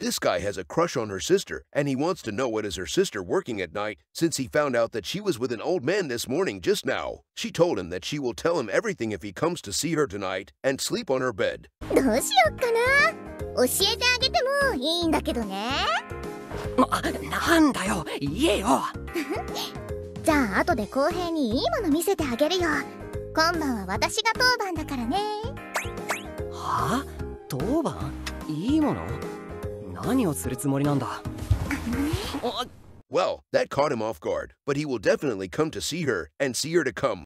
This guy has a crush on her sister, and he wants to know what is her sister working at night since he found out that she was with an old man this morning just now. She told him that she will tell him everything if he comes to see her tonight and sleep on her bed. どうしよっかな教えてあげてもいいんだけどねな、なんだよ言えよじゃあ後で公平にいいもの見せてあげるよ今晩は私が当番だからねはあ当番いいもの 何をするつもりなんだあ Well, that caught him off guard, but he will definitely come to see her and see her to come